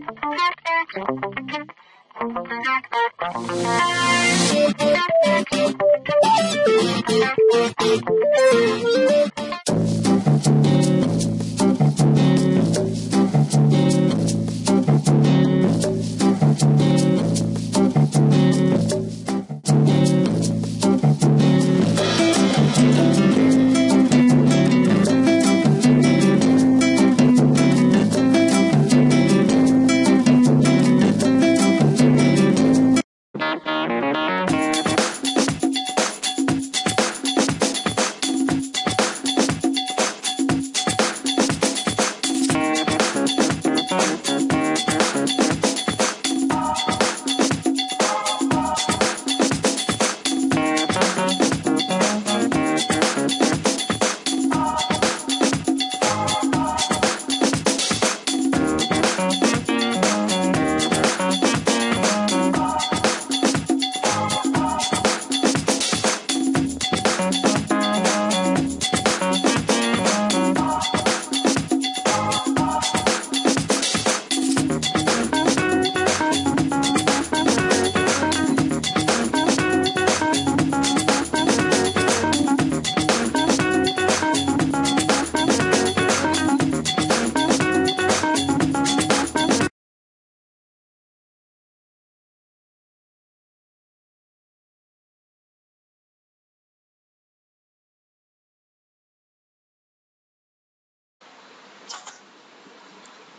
Thank you.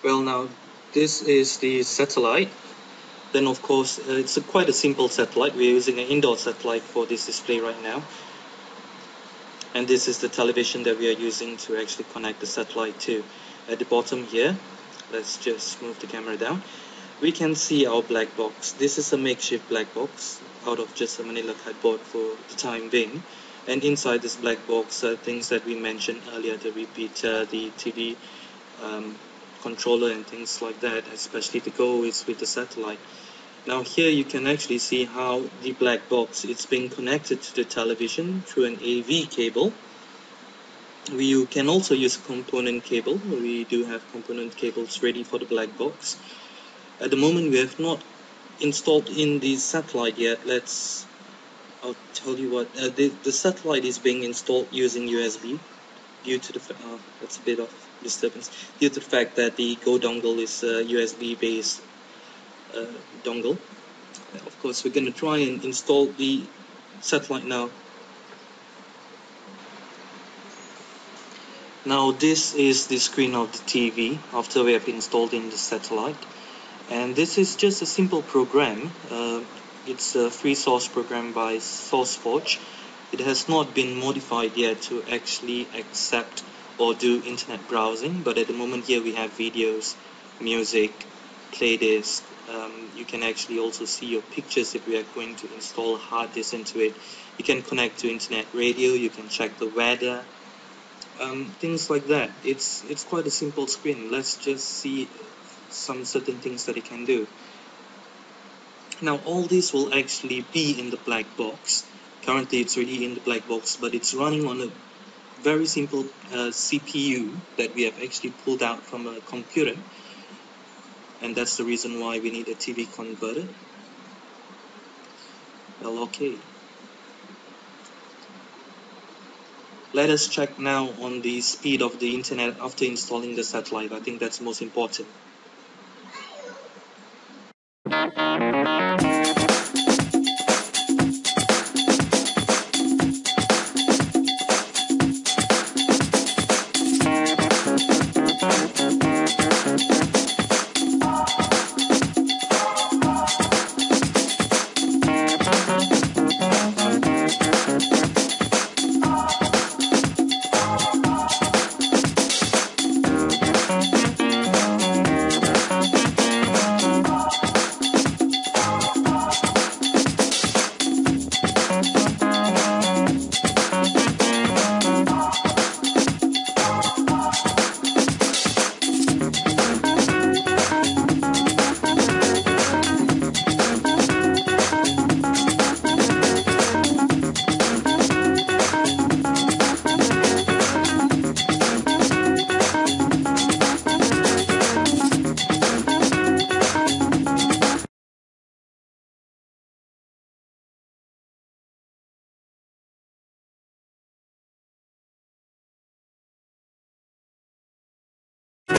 Well now, this is the satellite. Then of course, uh, it's a quite a simple satellite. We're using an indoor satellite for this display right now. And this is the television that we are using to actually connect the satellite to. At the bottom here, let's just move the camera down. We can see our black box. This is a makeshift black box out of just a manila cardboard for the time being. And inside this black box are things that we mentioned earlier, the repeater, the TV um, controller and things like that, especially to go is with the satellite. Now here you can actually see how the black box is being connected to the television through an AV cable. We you can also use a component cable. We do have component cables ready for the black box. At the moment we have not installed in the satellite yet. Let's I'll tell you what uh, the, the satellite is being installed using USB due to the uh, that's a bit of disturbance due to the fact that the Go dongle is a USB based uh, dongle. Of course, we're going to try and install the satellite now. Now this is the screen of the TV after we have installed in the satellite and this is just a simple program. Uh, it's a free source program by SourceForge. It has not been modified yet to actually accept or do internet browsing but at the moment here we have videos music playlist um, you can actually also see your pictures if we are going to install hard disk into it. You can connect to internet radio you can check the weather um, things like that. It's it's quite a simple screen. Let's just see some certain things that it can do. Now all this will actually be in the black box currently it's already in the black box but it's running on a very simple uh, CPU that we have actually pulled out from a computer. And that's the reason why we need a TV converter. Well okay. Let us check now on the speed of the internet after installing the satellite. I think that's most important